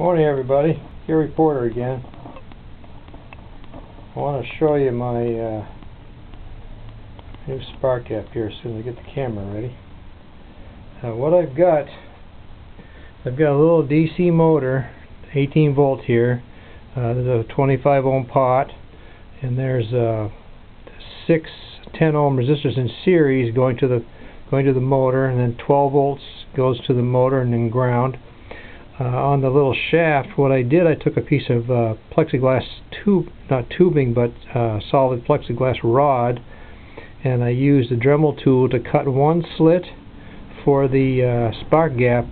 Morning everybody, your reporter again. I want to show you my uh, new spark gap here as soon as I get the camera ready. Uh, what I've got, I've got a little DC motor, 18 volt here. Uh, there's a 25 ohm pot and there's uh, six 10 ohm resistors in series going to the going to the motor and then 12 volts goes to the motor and then ground uh, on the little shaft, what I did, I took a piece of uh, plexiglass tube, not tubing, but uh, solid plexiglass rod, and I used a Dremel tool to cut one slit for the uh, spark gap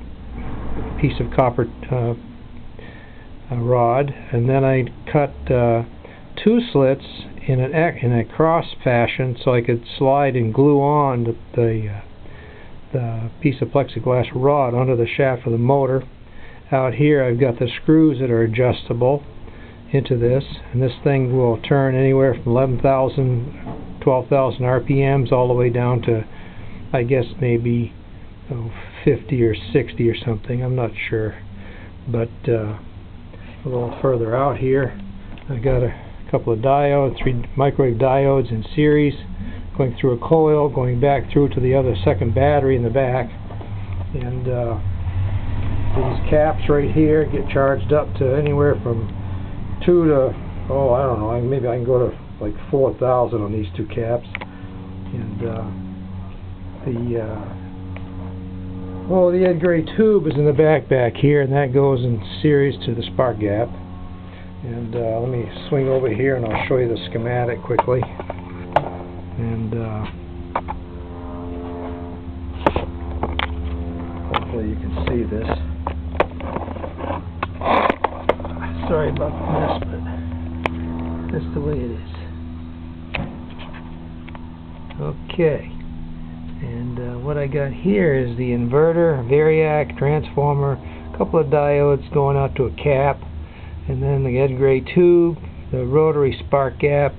piece of copper uh, rod, and then I cut two slits in an in a cross fashion so I could slide and glue on the, the, the piece of plexiglass rod onto the shaft of the motor out here I've got the screws that are adjustable into this and this thing will turn anywhere from 11,000 12,000 RPMs all the way down to I guess maybe oh, 50 or 60 or something I'm not sure. But uh, a little further out here I got a couple of diodes three microwave diodes in series going through a coil going back through to the other second battery in the back and uh, these caps right here get charged up to anywhere from two to oh I don't know maybe I can go to like four thousand on these two caps. And uh, the uh, well the Ed Gray tube is in the back back here and that goes in series to the spark gap. And uh, let me swing over here and I'll show you the schematic quickly. And uh, hopefully you can see this about mess, but that's the way it is. Okay. And uh, what I got here is the inverter, variac, transformer, a couple of diodes going out to a cap, and then the Ed Gray tube, the rotary spark gap,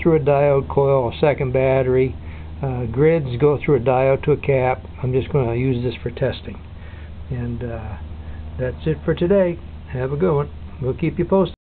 through a diode coil, a second battery. Uh, grids go through a diode to a cap. I'm just going to use this for testing. And uh, that's it for today. Have a good one. We'll keep you posted.